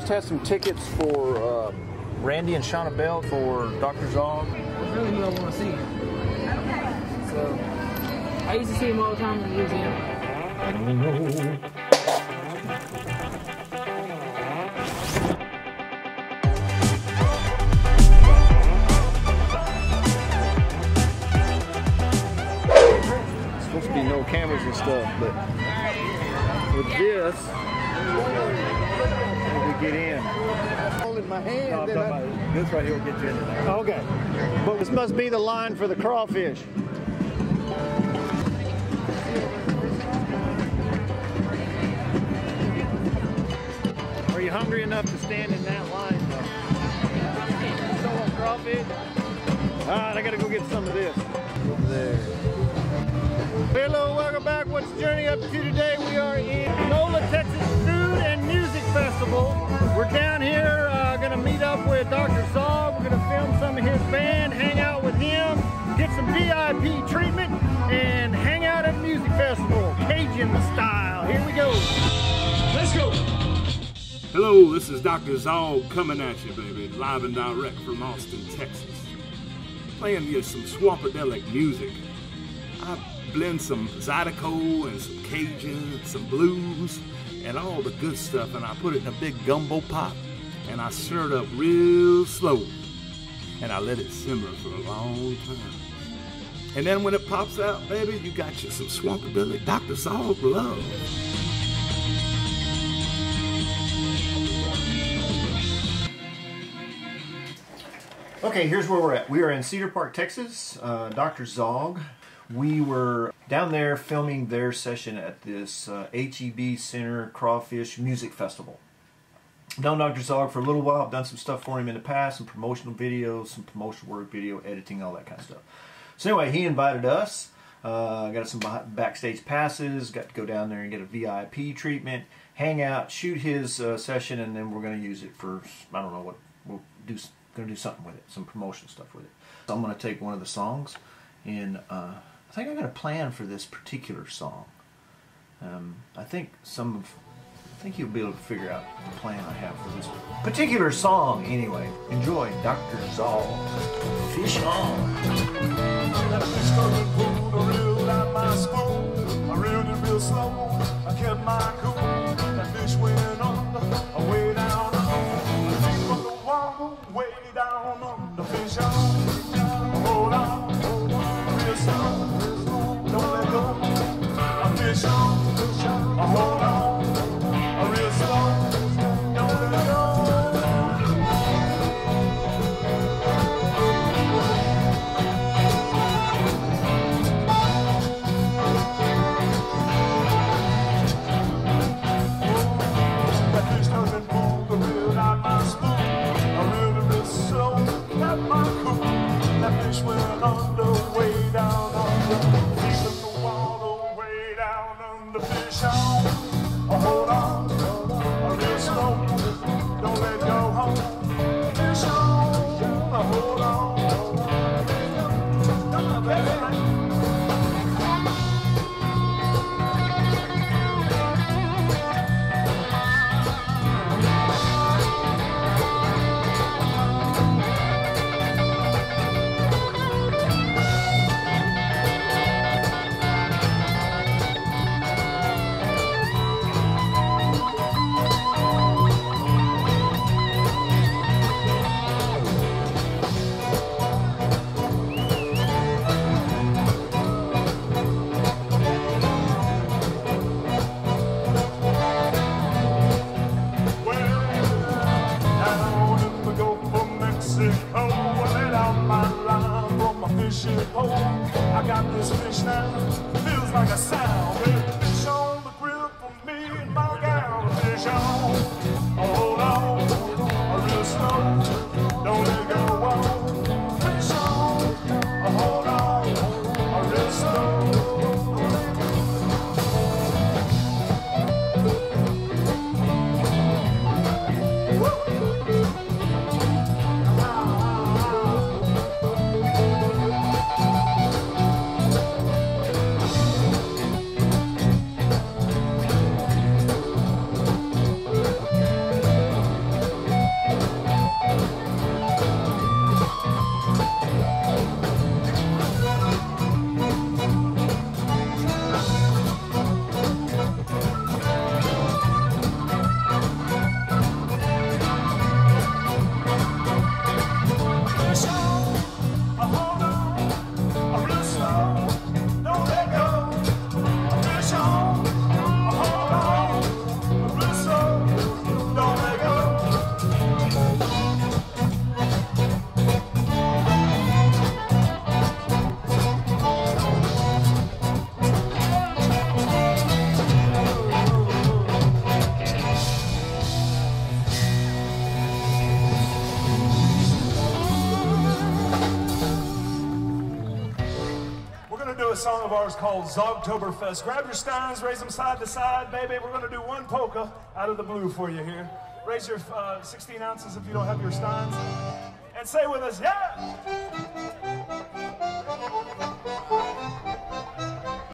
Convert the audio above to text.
supposed to have some tickets for uh, Randy and Shauna Bell for Dr. Zog. It's really who I want to see. So, I used to see him all the time in Louisiana. It's supposed to be no cameras and stuff, but with this, get in. holding my hand. No, I'm and talking I- this right here will get you into there. Okay. But this must be the line for the crawfish. Are you hungry enough to stand in that line though? Still want crawfish? All right, I gotta go get some of this. Over there. Hello, welcome back. What's the journey up to today? We are in NOLA, Texas Food and Music Festival. We're down here, uh, gonna meet up with Dr. Zog. We're gonna film some of his band, hang out with him, get some VIP treatment, and hang out at the music festival, Cajun style. Here we go. Let's go. Hello, this is Dr. Zog coming at you, baby, live and direct from Austin, Texas. Playing you some swampadelic music. I blend some Zydeco and some Cajun, some blues, and all the good stuff, and I put it in a big gumbo pot, and I stir it up real slow, and I let it simmer for a long time. And then when it pops out, baby, you got you some swampadelic Dr. Zog love. Okay, here's where we're at. We are in Cedar Park, Texas. Uh, Dr. Zog. We were down there filming their session at this uh, HEB Center Crawfish Music Festival. Known Dr. Zog for a little while. I've done some stuff for him in the past, some promotional videos, some promotional work, video editing, all that kind of stuff. So anyway, he invited us. Uh, got some backstage passes. Got to go down there and get a VIP treatment, hang out, shoot his uh, session, and then we're going to use it for I don't know what we'll do. Going to do something with it, some promotional stuff with it. So I'm going to take one of the songs, and uh, I think I got a plan for this particular song. Um, I think some of I think you'll be able to figure out the plan I have for this particular song. Anyway, enjoy Dr. Zog. Fish on. That's like a sound. a song of ours called Zogtoberfest. Grab your steins, raise them side to side, baby. We're going to do one polka out of the blue for you here. Raise your uh, 16 ounces if you don't have your steins. And say with us, yeah!